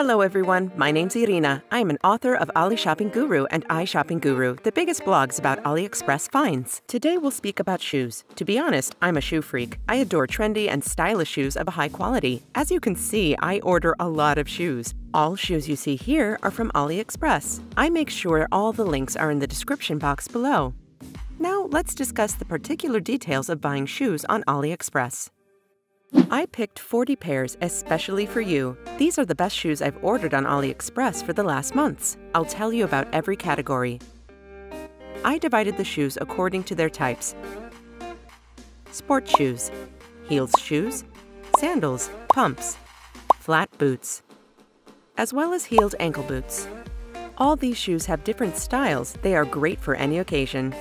Hello, everyone. My name's Irina. I'm an author of Ali Shopping Guru and Ishopping Guru, the biggest blogs about AliExpress finds. Today, we'll speak about shoes. To be honest, I'm a shoe freak. I adore trendy and stylish shoes of a high quality. As you can see, I order a lot of shoes. All shoes you see here are from AliExpress. I make sure all the links are in the description box below. Now, let's discuss the particular details of buying shoes on AliExpress. I picked 40 pairs especially for you. These are the best shoes I've ordered on AliExpress for the last months. I'll tell you about every category. I divided the shoes according to their types. Sport shoes, heels shoes, sandals, pumps, flat boots, as well as heeled ankle boots. All these shoes have different styles. They are great for any occasion.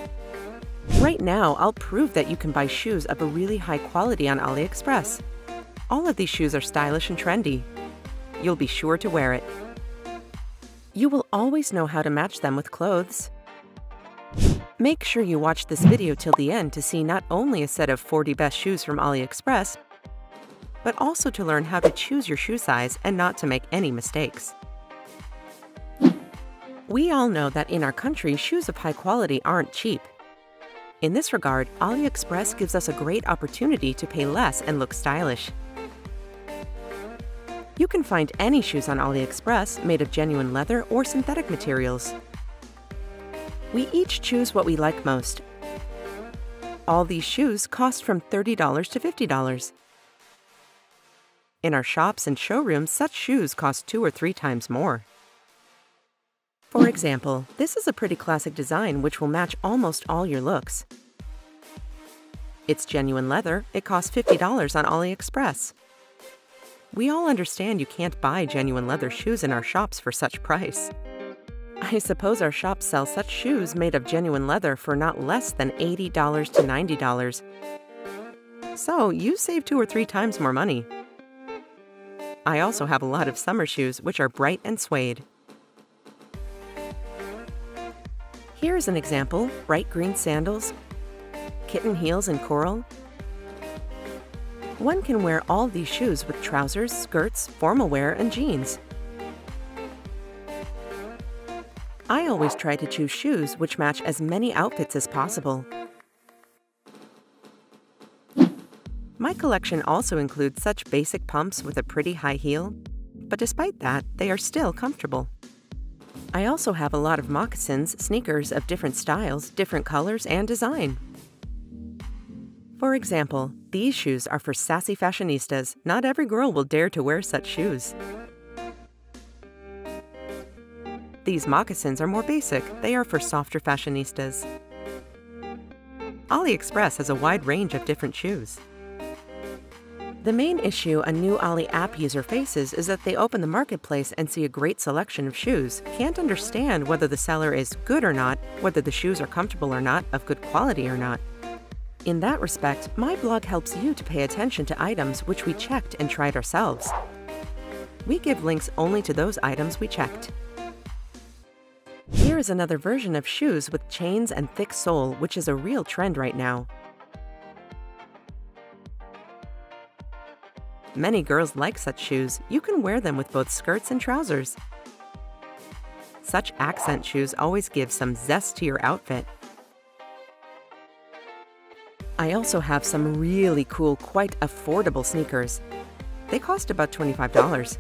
Right now, I'll prove that you can buy shoes of a really high quality on AliExpress. All of these shoes are stylish and trendy. You'll be sure to wear it. You will always know how to match them with clothes. Make sure you watch this video till the end to see not only a set of 40 best shoes from AliExpress, but also to learn how to choose your shoe size and not to make any mistakes. We all know that in our country, shoes of high quality aren't cheap. In this regard, AliExpress gives us a great opportunity to pay less and look stylish. You can find any shoes on AliExpress made of genuine leather or synthetic materials. We each choose what we like most. All these shoes cost from $30 to $50. In our shops and showrooms, such shoes cost two or three times more. For example, this is a pretty classic design which will match almost all your looks. It's genuine leather, it costs $50 on AliExpress. We all understand you can't buy genuine leather shoes in our shops for such price. I suppose our shops sell such shoes made of genuine leather for not less than $80 to $90. So you save two or three times more money. I also have a lot of summer shoes which are bright and suede. Here's an example, bright green sandals, kitten heels and coral. One can wear all these shoes with trousers, skirts, formal wear, and jeans. I always try to choose shoes which match as many outfits as possible. My collection also includes such basic pumps with a pretty high heel, but despite that, they are still comfortable. I also have a lot of moccasins, sneakers of different styles, different colors, and design. For example, these shoes are for sassy fashionistas. Not every girl will dare to wear such shoes. These moccasins are more basic. They are for softer fashionistas. AliExpress has a wide range of different shoes. The main issue a new Ali app user faces is that they open the marketplace and see a great selection of shoes, can't understand whether the seller is good or not, whether the shoes are comfortable or not, of good quality or not. In that respect, my blog helps you to pay attention to items which we checked and tried ourselves. We give links only to those items we checked. Here is another version of shoes with chains and thick sole, which is a real trend right now. Many girls like such shoes. You can wear them with both skirts and trousers. Such accent shoes always give some zest to your outfit. I also have some really cool, quite affordable sneakers. They cost about $25.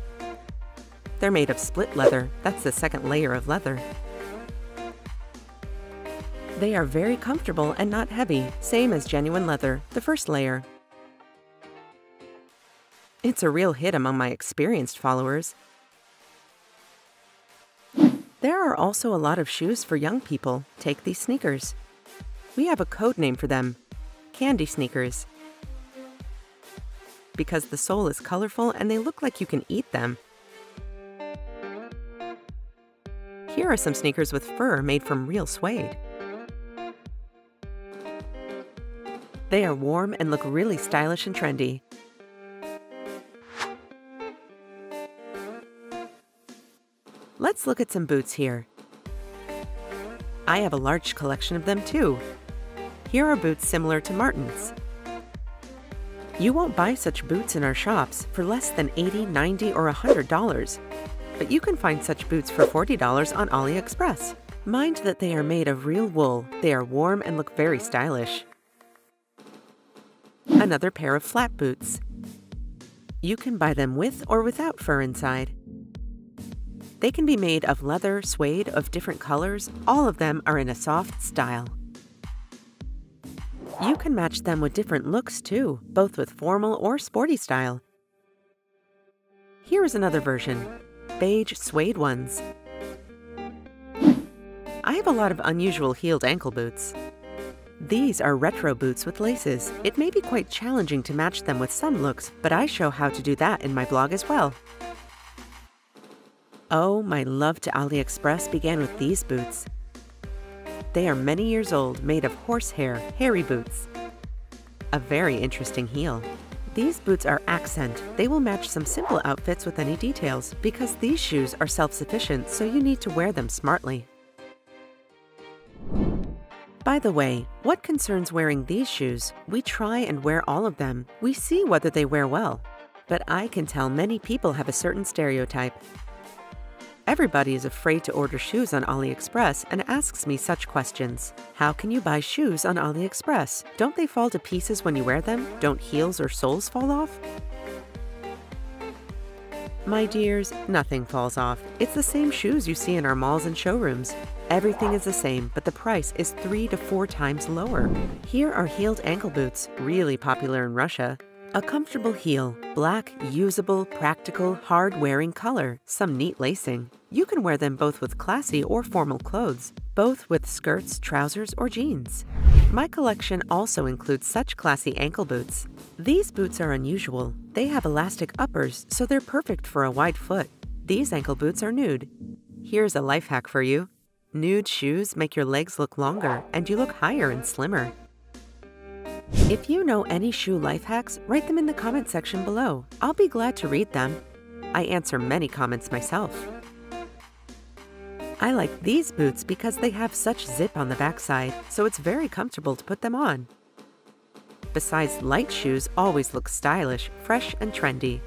They're made of split leather, that's the second layer of leather. They are very comfortable and not heavy, same as genuine leather, the first layer. It's a real hit among my experienced followers. There are also a lot of shoes for young people. Take these sneakers. We have a code name for them candy sneakers. Because the sole is colorful and they look like you can eat them. Here are some sneakers with fur made from real suede. They are warm and look really stylish and trendy. Let's look at some boots here. I have a large collection of them too. Here are boots similar to Martin's. You won't buy such boots in our shops for less than $80, $90, or $100. but you can find such boots for $40 on AliExpress. Mind that they are made of real wool, they are warm and look very stylish. Another pair of flat boots. You can buy them with or without fur inside. They can be made of leather, suede of different colors, all of them are in a soft style. You can match them with different looks too, both with formal or sporty style. Here is another version, beige suede ones. I have a lot of unusual heeled ankle boots. These are retro boots with laces. It may be quite challenging to match them with some looks, but I show how to do that in my blog as well. Oh, my love to AliExpress began with these boots. They are many years old, made of horsehair, hairy boots. A very interesting heel. These boots are accent. They will match some simple outfits with any details because these shoes are self-sufficient, so you need to wear them smartly. By the way, what concerns wearing these shoes? We try and wear all of them. We see whether they wear well. But I can tell many people have a certain stereotype. Everybody is afraid to order shoes on AliExpress and asks me such questions. How can you buy shoes on AliExpress? Don't they fall to pieces when you wear them? Don't heels or soles fall off? My dears, nothing falls off. It's the same shoes you see in our malls and showrooms. Everything is the same, but the price is three to four times lower. Here are heeled ankle boots, really popular in Russia. A comfortable heel, black, usable, practical, hard-wearing color, some neat lacing. You can wear them both with classy or formal clothes, both with skirts, trousers, or jeans. My collection also includes such classy ankle boots. These boots are unusual. They have elastic uppers, so they're perfect for a wide foot. These ankle boots are nude. Here's a life hack for you. Nude shoes make your legs look longer and you look higher and slimmer. If you know any shoe life hacks, write them in the comment section below. I'll be glad to read them. I answer many comments myself. I like these boots because they have such zip on the backside, so it's very comfortable to put them on. Besides, light shoes always look stylish, fresh, and trendy.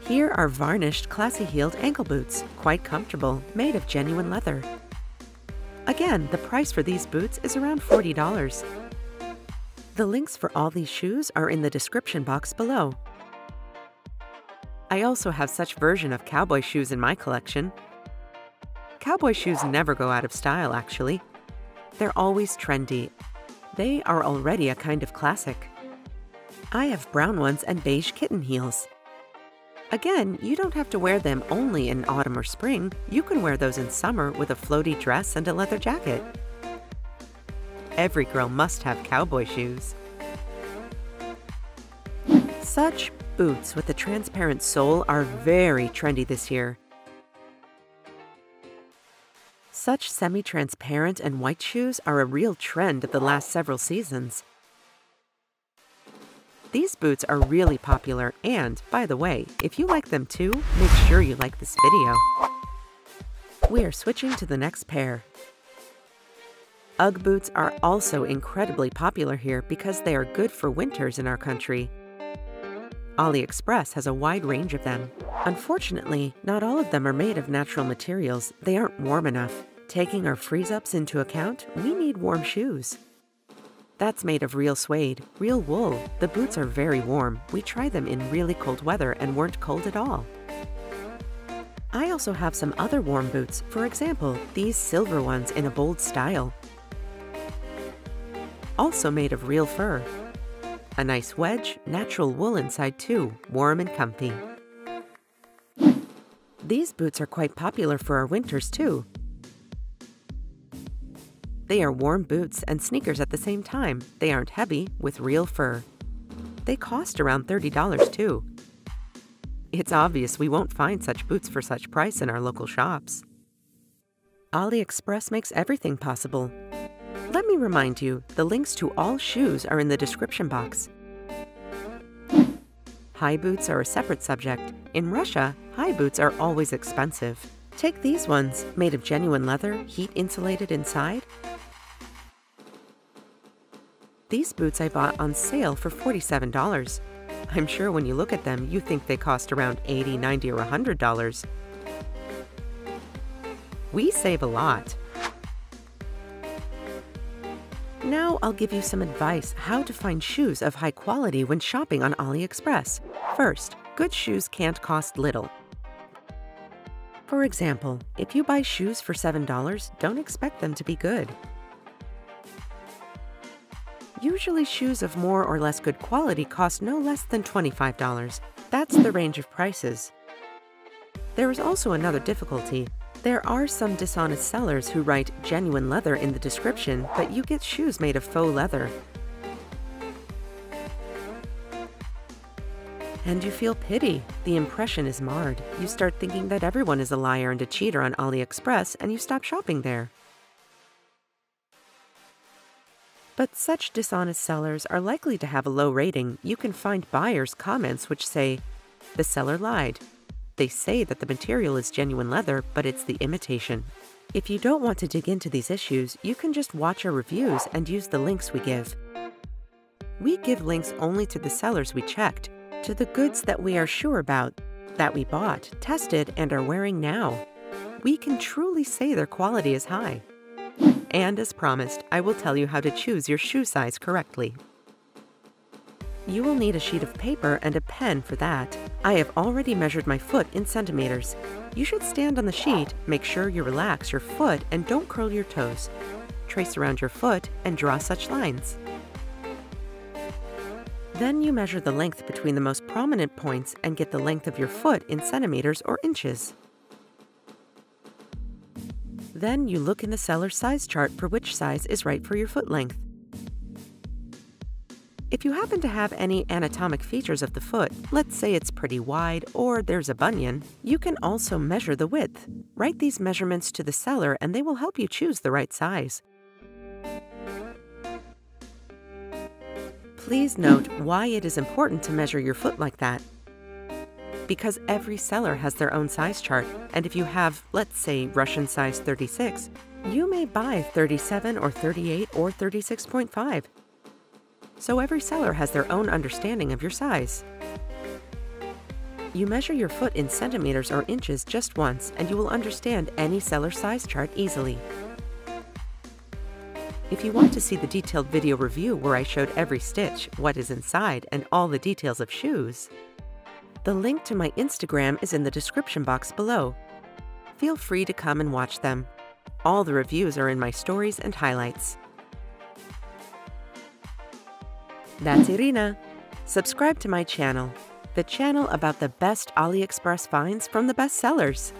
Here are varnished, classy heeled ankle boots, quite comfortable, made of genuine leather. Again, the price for these boots is around $40. The links for all these shoes are in the description box below. I also have such version of cowboy shoes in my collection. Cowboy shoes never go out of style, actually. They're always trendy. They are already a kind of classic. I have brown ones and beige kitten heels. Again, you don't have to wear them only in autumn or spring. You can wear those in summer with a floaty dress and a leather jacket. Every girl must have cowboy shoes. Such boots with a transparent sole are very trendy this year. Such semi-transparent and white shoes are a real trend of the last several seasons. These boots are really popular and, by the way, if you like them too, make sure you like this video. We are switching to the next pair. Ugg boots are also incredibly popular here because they are good for winters in our country. AliExpress has a wide range of them. Unfortunately, not all of them are made of natural materials. They aren't warm enough. Taking our freeze-ups into account, we need warm shoes. That's made of real suede, real wool. The boots are very warm. We tried them in really cold weather and weren't cold at all. I also have some other warm boots, for example, these silver ones in a bold style. Also made of real fur. A nice wedge, natural wool inside too, warm and comfy. These boots are quite popular for our winters too. They are warm boots and sneakers at the same time. They aren't heavy, with real fur. They cost around $30 too. It's obvious we won't find such boots for such price in our local shops. AliExpress makes everything possible, let me remind you, the links to all shoes are in the description box. High boots are a separate subject. In Russia, high boots are always expensive. Take these ones, made of genuine leather, heat insulated inside. These boots I bought on sale for $47. I'm sure when you look at them, you think they cost around $80, $90, or $100. We save a lot. Now I'll give you some advice how to find shoes of high quality when shopping on AliExpress. First, good shoes can't cost little. For example, if you buy shoes for $7, don't expect them to be good. Usually shoes of more or less good quality cost no less than $25. That's the range of prices. There is also another difficulty. There are some dishonest sellers who write genuine leather in the description, but you get shoes made of faux leather. And you feel pity. The impression is marred. You start thinking that everyone is a liar and a cheater on AliExpress, and you stop shopping there. But such dishonest sellers are likely to have a low rating. You can find buyers' comments which say, The seller lied, they say that the material is genuine leather, but it's the imitation. If you don't want to dig into these issues, you can just watch our reviews and use the links we give. We give links only to the sellers we checked, to the goods that we are sure about, that we bought, tested, and are wearing now. We can truly say their quality is high. And as promised, I will tell you how to choose your shoe size correctly. You will need a sheet of paper and a pen for that. I have already measured my foot in centimeters. You should stand on the sheet, make sure you relax your foot and don't curl your toes. Trace around your foot and draw such lines. Then you measure the length between the most prominent points and get the length of your foot in centimeters or inches. Then you look in the seller's size chart for which size is right for your foot length. If you happen to have any anatomic features of the foot, let's say it's pretty wide or there's a bunion, you can also measure the width. Write these measurements to the seller and they will help you choose the right size. Please note why it is important to measure your foot like that. Because every seller has their own size chart, and if you have, let's say, Russian size 36, you may buy 37 or 38 or 36.5 so every seller has their own understanding of your size. You measure your foot in centimeters or inches just once and you will understand any seller size chart easily. If you want to see the detailed video review where I showed every stitch, what is inside, and all the details of shoes, the link to my Instagram is in the description box below. Feel free to come and watch them. All the reviews are in my stories and highlights. That's Irina. Subscribe to my channel, the channel about the best AliExpress finds from the best sellers.